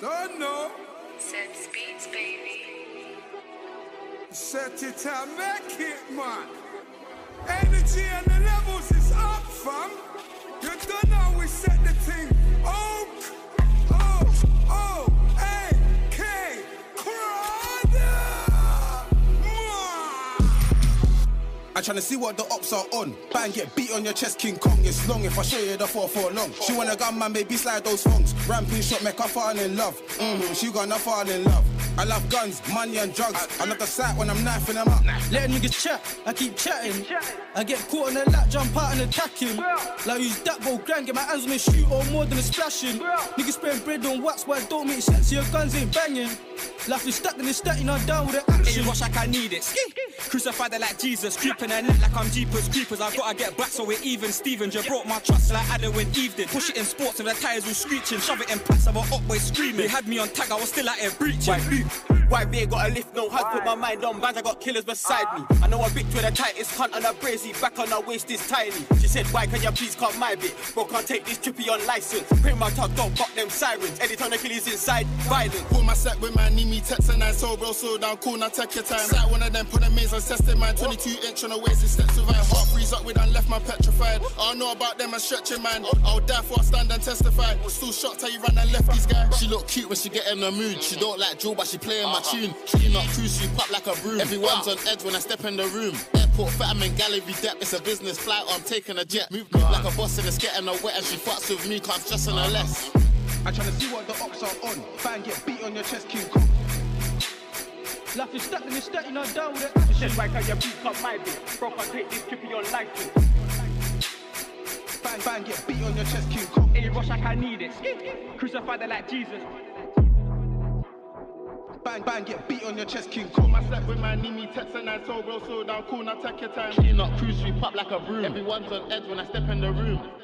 Don't know. Sebz Beats, baby. Set it and make it, man. I'm trying to see what the ops are on. Bang, get beat on your chest, King Kong. It's long if I show you the 4 for long. She want a gun, man, baby, slide those thongs. Ramping shot, make her fall in love. Mm-hmm, she gonna fall in love. I love guns, money, and drugs. I love the sight when I'm knifing them up. Let niggas chat, I keep chatting. I get caught on the lap, jump out and attack him. Like use that go grand, get my hands on the shoot or more than a splashing. Niggas spraying bread on wax, but I don't make sense, your guns ain't banging. Life is stacked and it's stacked, I'm down with the action. Wash like I need it. Crucified her like Jesus, creeping and neck like I'm Jeepers Creepers. I gotta get back so we're even. Steven, you broke my trust like Adam when Eve did. Push it in sports and the tires all screeching. Shove it in of a up boy screaming. They had me on tag, I was still out here breaching. White blue. White beer got a lift, no hug, put my mind on bands, I got killers beside me. I know a bitch with the tightest cunt on a brazy, back on her waist is tiny. She said, Why can you please cut my bit? Bro, can't take this trippy on license. Bring my talk, don't fuck them sirens. Anytime the killies inside, violent. Pull my set with my knee, me text and I so bro, slow down, cool, now take your time. Sat one of them, put a maze on testing mine. 22 inch on the waist, it steps survive. Heart freeze up, we done left my petrified. I know about them, I stretching man. I'll die for I stand and testify. Still shocked how you ran and left these guys. She look cute when she get in the mood. She don't like Joe, but she playing my tune. Clean up, sweep up like a broom. Everyone's on edge when I step in the room. Airport, Fatman, gallery depth. It's a business flight, I'm taking a jet. Move, move like a boss and it's getting her wet and she fucks with me, cause I'm stressing her less. I'm trying to see what the ops are on. Bang, get beat on your chest, King Kong. Life is stacked and it's stacked, I'm down with it. She said, Why can you beat up my bit? Bro, can't take this trippy on license. Bang, bang, get beat on your chest, King Kong. Hey, rush like I need it. Crucified her like Jesus. Bang, bang, get beat on your chest, King Kong. my set with my Nimi me text and I told bro, slow down, cool, now take your time. Clean up, cruise, sweep up like a broom. Everyone's on edge when I step in the room.